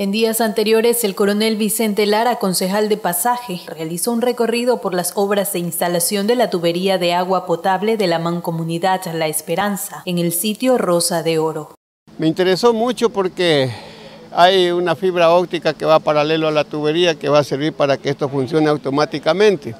En días anteriores, el coronel Vicente Lara, concejal de Pasaje, realizó un recorrido por las obras de instalación de la tubería de agua potable de la mancomunidad La Esperanza, en el sitio Rosa de Oro. Me interesó mucho porque hay una fibra óptica que va paralelo a la tubería que va a servir para que esto funcione automáticamente.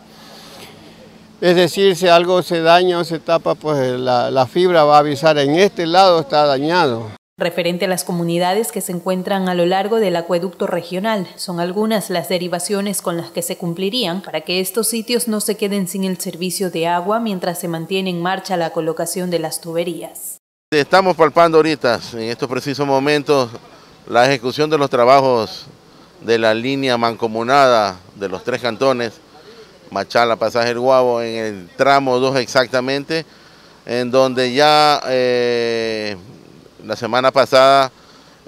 Es decir, si algo se daña o se tapa, pues la, la fibra va a avisar en este lado está dañado referente a las comunidades que se encuentran a lo largo del acueducto regional. Son algunas las derivaciones con las que se cumplirían para que estos sitios no se queden sin el servicio de agua mientras se mantiene en marcha la colocación de las tuberías. Estamos palpando ahorita, en estos precisos momentos, la ejecución de los trabajos de la línea mancomunada de los tres cantones, Machala, Pasaje El Guavo, en el tramo 2 exactamente, en donde ya eh, la semana pasada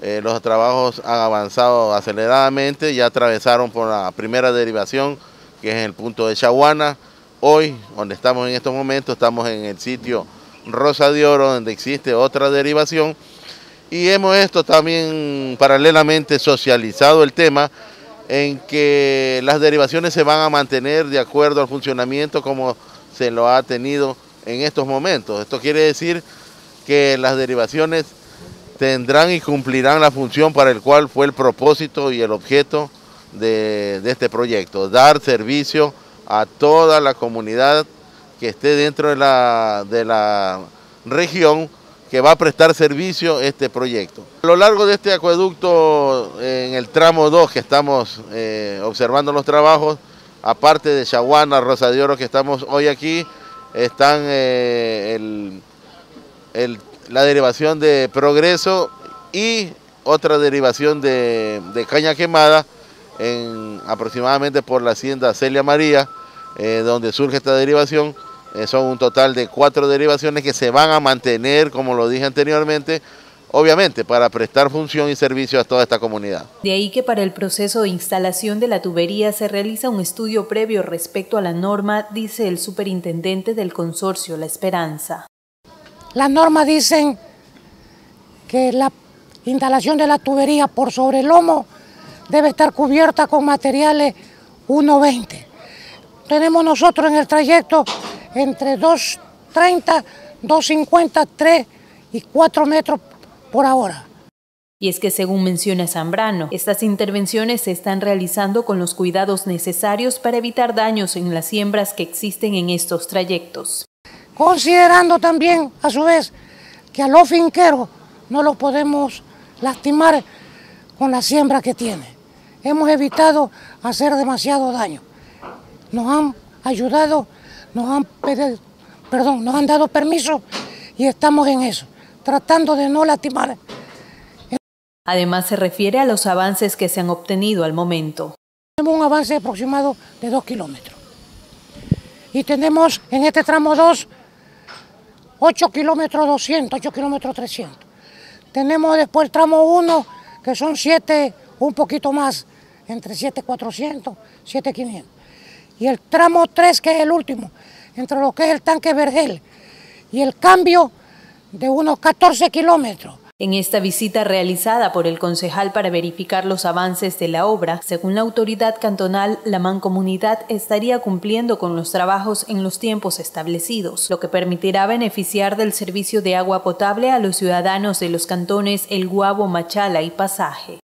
eh, los trabajos han avanzado aceleradamente, ya atravesaron por la primera derivación, que es el punto de Chaguana. Hoy, donde estamos en estos momentos, estamos en el sitio Rosa de Oro, donde existe otra derivación. Y hemos esto también paralelamente socializado el tema en que las derivaciones se van a mantener de acuerdo al funcionamiento como se lo ha tenido en estos momentos. Esto quiere decir que las derivaciones tendrán y cumplirán la función para el cual fue el propósito y el objeto de, este proyecto, dar servicio a toda la comunidad que esté dentro de la, de la región que va a prestar servicio este proyecto. A lo largo de este acueducto, en el tramo 2 que estamos eh, observando los trabajos, aparte de Chaguana, Rosa de Oro que estamos hoy aquí, están eh, el, el la derivación de Progreso y otra derivación de, caña quemada en, aproximadamente por la hacienda Celia María, eh, donde surge esta derivación. Eh, son un total de cuatro derivaciones que se van a mantener, como lo dije anteriormente, obviamente para prestar función y servicio a toda esta comunidad. De ahí que para el proceso de instalación de la tubería se realiza un estudio previo respecto a la norma, dice el superintendente del consorcio La Esperanza. Las normas dicen que la instalación de la tubería por sobre el lomo debe estar cubierta con materiales 1.20. Tenemos nosotros en el trayecto entre 2.30, 2.50, 3 y 4 metros por hora. Y es que según menciona Zambrano, estas intervenciones se están realizando con los cuidados necesarios para evitar daños en las siembras que existen en estos trayectos considerando también a su vez que a los finqueros no los podemos lastimar con la siembra que tiene. Hemos evitado hacer demasiado daño. Nos han ayudado, nos han, perdón, nos han dado permiso y estamos en eso, tratando de no lastimar. Además se refiere a los avances que se han obtenido al momento. Tenemos un avance aproximado de dos kilómetros. Y tenemos en este tramo 2 8 kilómetros 200, 8 kilómetros 300. Tenemos después el tramo 1, que son 7, un poquito más, entre 7,400, 7,500. Y el tramo 3, que es el último, entre lo que es el tanque Vergel y el cambio de unos 14 kilómetros. En esta visita realizada por el concejal para verificar los avances de la obra, según la autoridad cantonal, la mancomunidad estaría cumpliendo con los trabajos en los tiempos establecidos, lo que permitirá beneficiar del servicio de agua potable a los ciudadanos de los cantones El Guabo, Machala y Pasaje.